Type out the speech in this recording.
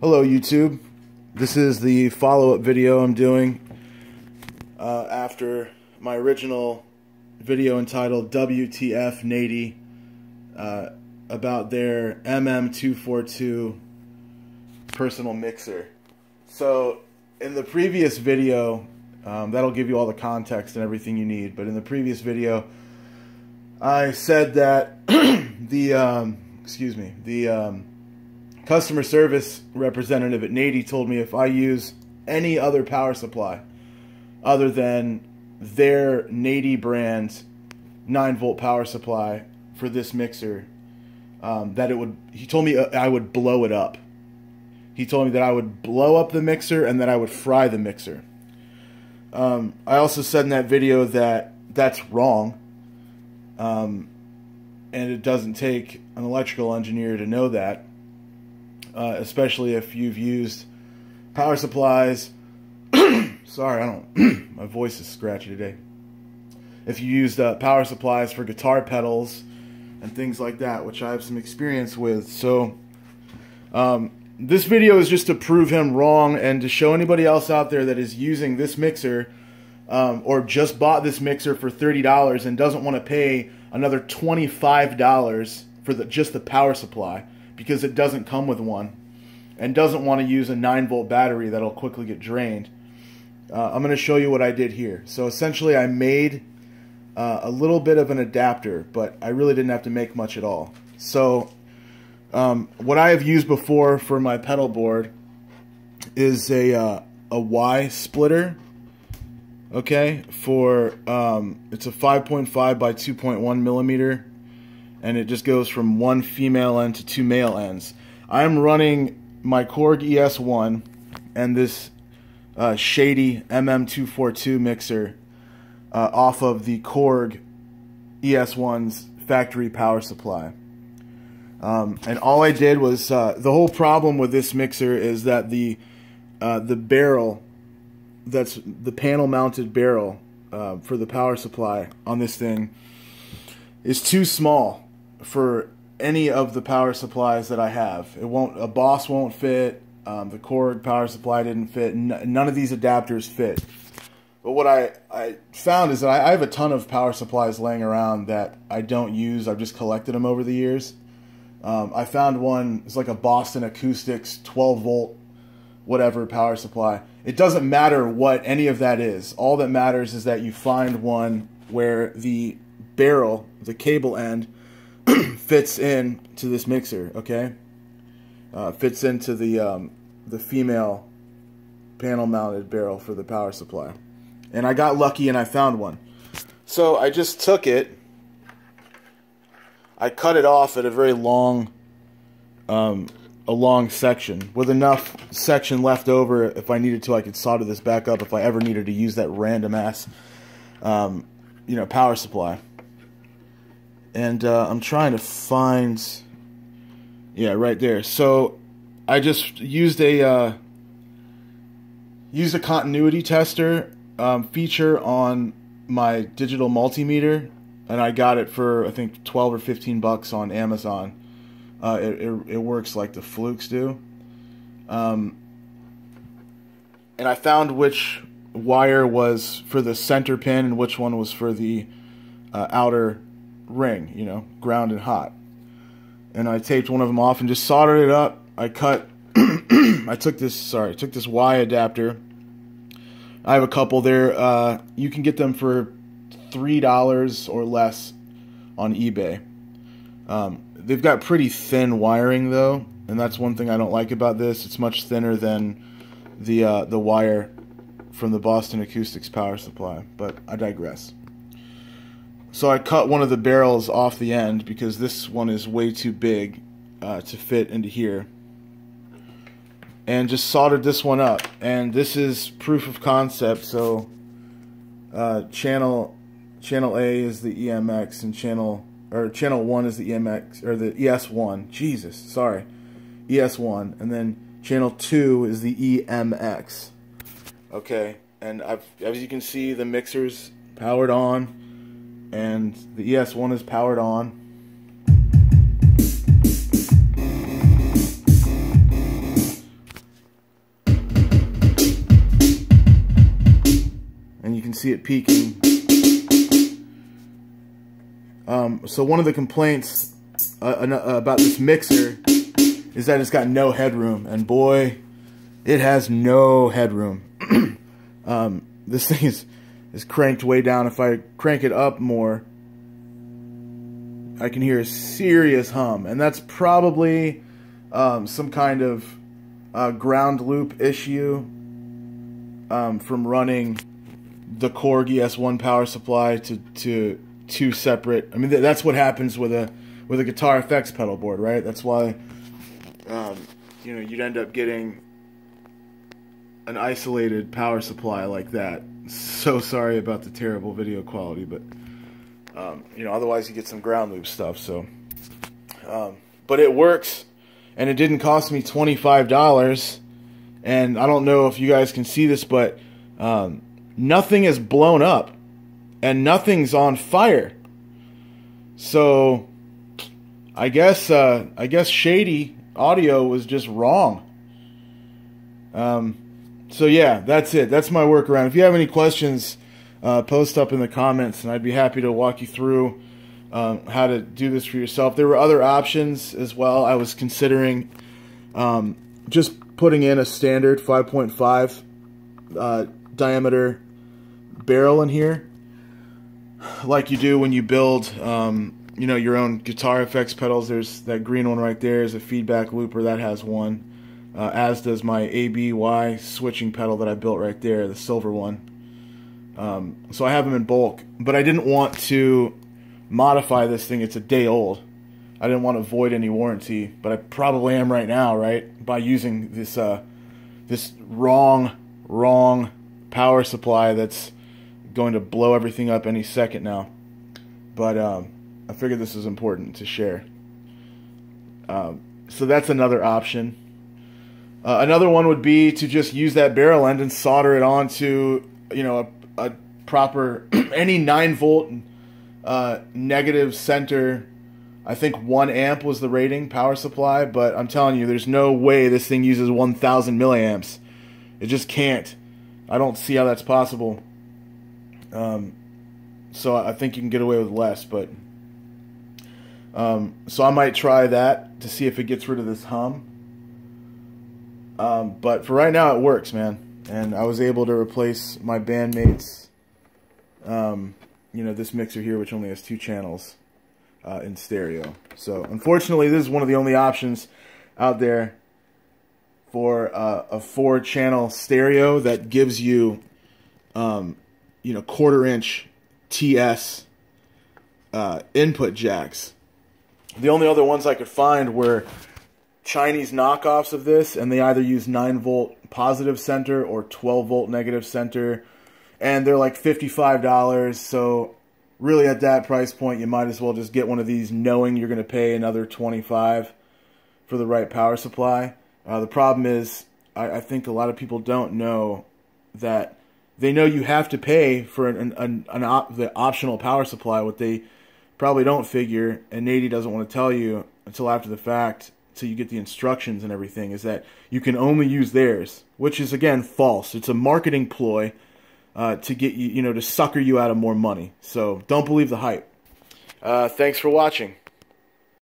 Hello YouTube. This is the follow-up video I'm doing uh, after my original video entitled WTF Nady uh, about their MM242 personal mixer. So in the previous video, um, that'll give you all the context and everything you need, but in the previous video I said that the, um, excuse me, the um, customer service representative at Nady told me if I use any other power supply other than their Nady brand 9 volt power supply for this mixer, um, that it would, he told me uh, I would blow it up. He told me that I would blow up the mixer and that I would fry the mixer. Um, I also said in that video that that's wrong. Um, and it doesn't take an electrical engineer to know that uh, especially if you've used power supplies. Sorry, I don't. my voice is scratchy today. If you used uh, power supplies for guitar pedals and things like that, which I have some experience with. So, um, this video is just to prove him wrong and to show anybody else out there that is using this mixer um, or just bought this mixer for $30 and doesn't want to pay another $25 for the, just the power supply because it doesn't come with one and doesn't want to use a 9 volt battery that'll quickly get drained. Uh, I'm going to show you what I did here. So essentially I made uh, a little bit of an adapter, but I really didn't have to make much at all. So um, what I have used before for my pedal board is a, uh, a Y splitter. Okay, for um, it's a 5.5 by 2.1 millimeter and it just goes from one female end to two male ends. I'm running my Korg ES1 and this uh, shady MM242 mixer uh, off of the Korg ES1's factory power supply. Um, and all I did was uh, the whole problem with this mixer is that the uh, the barrel that's the panel mounted barrel uh, for the power supply on this thing is too small for any of the power supplies that I have. It won't. A Boss won't fit. Um, the Korg power supply didn't fit. None of these adapters fit. But what I, I found is that I, I, have a ton of power supplies laying around that I don't use. I've just collected them over the years. Um, I found one. It's like a Boston Acoustics 12 volt whatever power supply. It doesn't matter what any of that is. All that matters is that you find one where the barrel, the cable end, fits in to this mixer, okay? Uh, fits into the um, the female panel mounted barrel for the power supply. And I got lucky and I found one. So I just took it, I cut it off at a very long um, a long section with enough section left over if I needed to I could solder this back up if I ever needed to use that random ass um, you know power supply and uh, I'm trying to find yeah right there. So I just used a uh, used a continuity tester um, feature on my digital multimeter and I got it for I think 12 or 15 bucks on Amazon. Uh, it, it, it, works like the flukes do. Um, and I found which wire was for the center pin and which one was for the uh, outer ring, you know, ground and hot. And I taped one of them off and just soldered it up. I cut, I took this, sorry, I took this Y adapter. I have a couple there. Uh, you can get them for $3 or less on eBay. Um, they've got pretty thin wiring though, and that's one thing I don't like about this. It's much thinner than the uh, the wire from the Boston Acoustics power supply, but I digress. So I cut one of the barrels off the end because this one is way too big uh, to fit into here. And just soldered this one up. And this is proof of concept. So uh, channel channel A is the EMX and channel or channel 1 is the EMX or the ES1. Jesus, sorry. ES1 and then channel 2 is the EMX. Okay, and I've, as you can see the mixer's powered on and the ES1 is powered on. And you can see it peaking. Um, so one of the complaints uh, uh about this mixer is that it's got no headroom. And boy, it has no headroom. um, this thing is is cranked way down. If I crank it up more, I can hear a serious hum, and that's probably um, some kind of uh, ground loop issue um, from running the Korg ES1 power supply to to two separate. I mean, th that's what happens with a with a guitar effects pedal board, right? That's why um, you know you'd end up getting an isolated power supply like that. So sorry about the terrible video quality, but um, you know otherwise you get some ground loop stuff. So, um, but it works, and it didn't cost me twenty five dollars. And I don't know if you guys can see this, but um, nothing is blown up, and nothing's on fire. So, I guess uh, I guess Shady Audio was just wrong. Um, so yeah, that's it. That's my workaround. If you have any questions, uh, post up in the comments, and I'd be happy to walk you through um, how to do this for yourself. There were other options as well. I was considering um, just putting in a standard 5.5 uh, diameter barrel in here, like you do when you build, um, you know, your own guitar effects pedals. There's that green one right there is a feedback looper that has one, uh, as does my ABY switching pedal that I built right there, the silver one. Um, so I have them in bulk, but I didn't want to modify this thing. It's a day old. I didn't want to void any warranty, but I probably am right now, right? By using this uh, this wrong, wrong power supply that's going to blow everything up any second now. But um, I figured this is important to share. Um, so that's another option. Uh, another one would be to just use that barrel end and solder it onto, you know, a, a proper any nine volt uh, negative center. I think one amp was the rating power supply, but I'm telling you, there's no way this thing uses 1,000 milliamps. It just can't. I don't see how that's possible. Um, so I think you can get away with less, but um, so I might try that to see if it gets rid of this hum. Um, but for right now, it works, man. And I was able to replace my bandmates, um, you know, this mixer here, which only has two channels uh, in stereo. So unfortunately, this is one of the only options out there for uh, a four-channel stereo that gives you, um, you know, quarter-inch TS uh, input jacks. The only other ones I could find were Chinese knockoffs of this, and they either use 9 volt positive center or 12 volt negative center, and they're like $55. So, really, at that price point, you might as well just get one of these knowing you're going to pay another 25 for the right power supply. Uh, the problem is, I, I, think a lot of people don't know that they know you have to pay for an, an, an op, the optional power supply. What they probably don't figure, and Nady doesn't want to tell you until after the fact, until you get the instructions and everything, is that you can only use theirs, which is again false. It's a marketing ploy uh, to get you, you know, to sucker you out of more money. So don't believe the hype. Uh, thanks for watching.